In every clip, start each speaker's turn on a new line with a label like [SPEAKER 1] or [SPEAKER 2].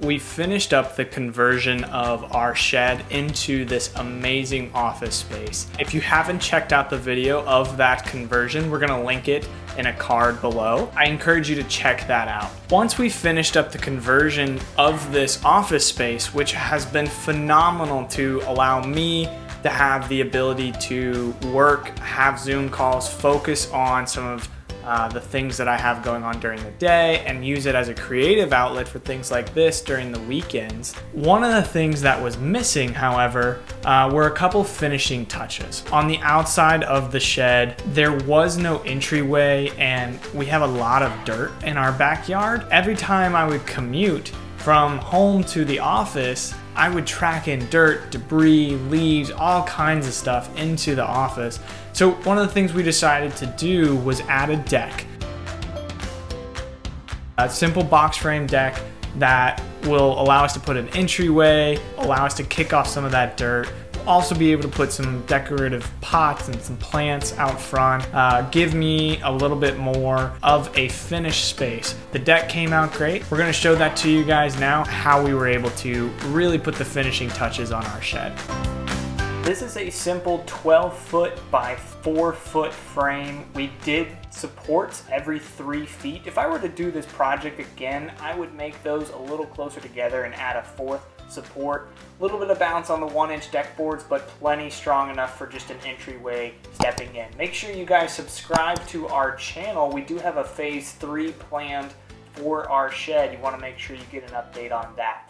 [SPEAKER 1] we finished up the conversion of our shed into this amazing office space. If you haven't checked out the video of that conversion, we're gonna link it in a card below. I encourage you to check that out. Once we finished up the conversion of this office space, which has been phenomenal to allow me to have the ability to work, have Zoom calls, focus on some of uh, the things that I have going on during the day and use it as a creative outlet for things like this during the weekends. One of the things that was missing, however, uh, were a couple finishing touches. On the outside of the shed, there was no entryway and we have a lot of dirt in our backyard. Every time I would commute, from home to the office, I would track in dirt, debris, leaves, all kinds of stuff into the office. So one of the things we decided to do was add a deck. A simple box frame deck that will allow us to put an entryway, allow us to kick off some of that dirt, also be able to put some decorative pots and some plants out front, uh, give me a little bit more of a finished space. The deck came out great. We're gonna show that to you guys now, how we were able to really put the finishing touches on our shed. This is a simple 12 foot by 4 foot frame. We did supports every 3 feet. If I were to do this project again, I would make those a little closer together and add a fourth support. A little bit of bounce on the 1 inch deck boards, but plenty strong enough for just an entryway stepping in. Make sure you guys subscribe to our channel. We do have a phase 3 planned for our shed. You want to make sure you get an update on that.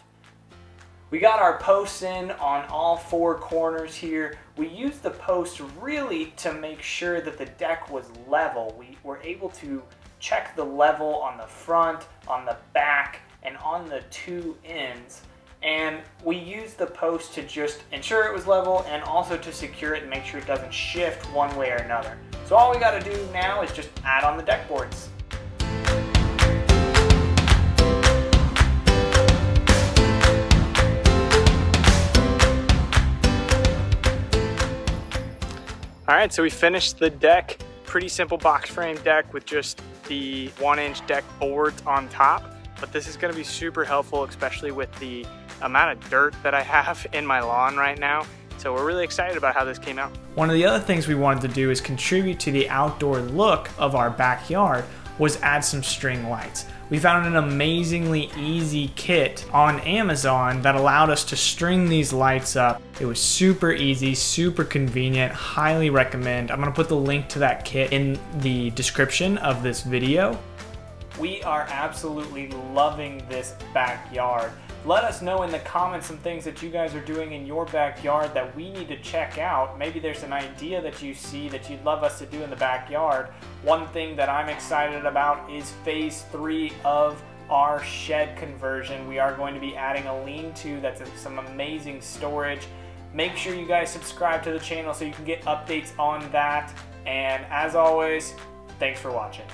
[SPEAKER 1] We got our posts in on all four corners here. We used the post really to make sure that the deck was level. We were able to check the level on the front, on the back, and on the two ends. And we used the post to just ensure it was level and also to secure it and make sure it doesn't shift one way or another. So all we gotta do now is just add on the deck boards. All right, so we finished the deck. Pretty simple box frame deck with just the one inch deck boards on top. But this is gonna be super helpful, especially with the amount of dirt that I have in my lawn right now. So we're really excited about how this came out. One of the other things we wanted to do is contribute to the outdoor look of our backyard was add some string lights. We found an amazingly easy kit on Amazon that allowed us to string these lights up. It was super easy, super convenient, highly recommend. I'm gonna put the link to that kit in the description of this video. We are absolutely loving this backyard. Let us know in the comments some things that you guys are doing in your backyard that we need to check out. Maybe there's an idea that you see that you'd love us to do in the backyard. One thing that I'm excited about is phase three of our shed conversion. We are going to be adding a lean-to that's some amazing storage. Make sure you guys subscribe to the channel so you can get updates on that. And as always, thanks for watching.